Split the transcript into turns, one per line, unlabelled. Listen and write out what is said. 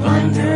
wonder.